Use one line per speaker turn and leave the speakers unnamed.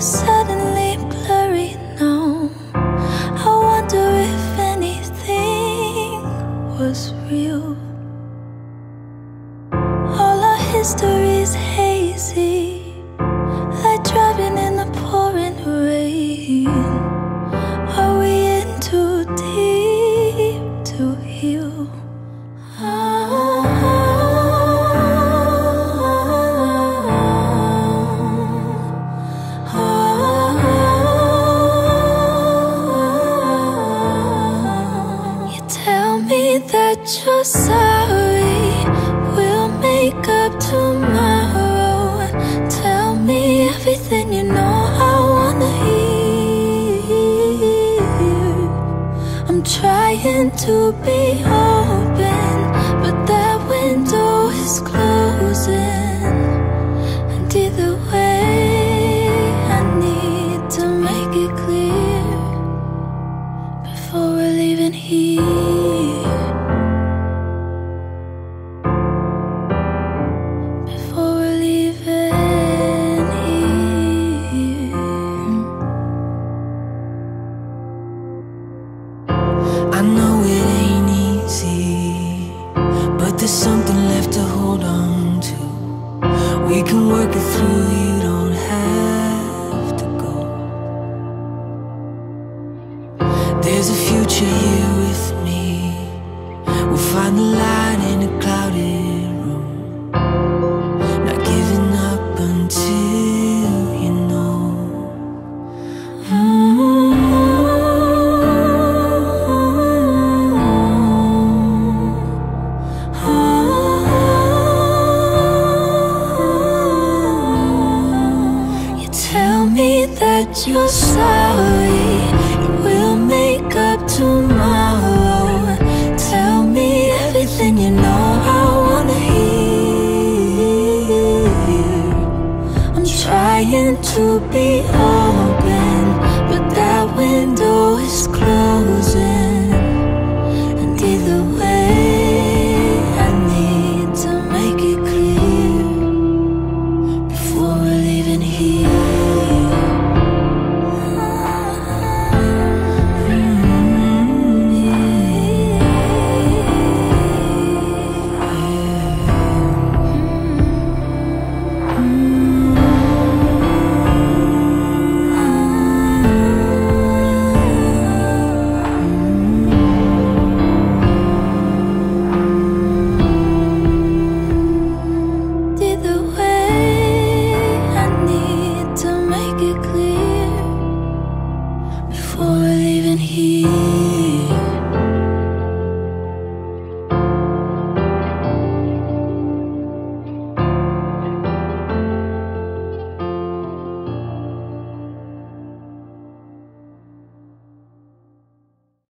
suddenly blurry now. I wonder if anything was real. All our history's that you're sorry. We'll make up tomorrow. Tell me everything you know I wanna hear. I'm trying to be open,
something left to hold on
that you're sorry. We'll make up tomorrow. Tell me everything you know I wanna hear. I'm trying to be